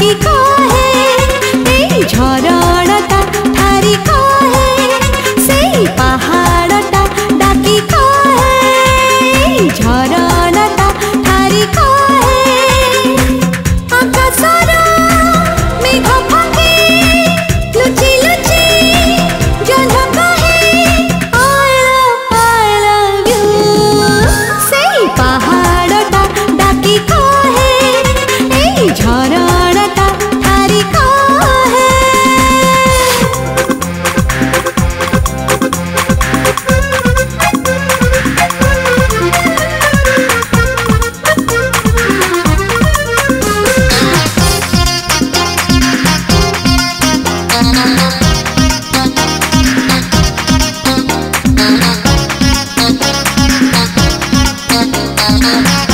दिखा है। झर Yeah.